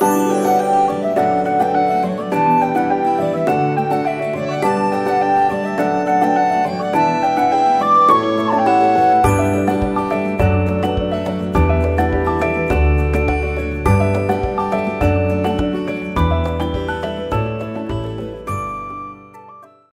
oh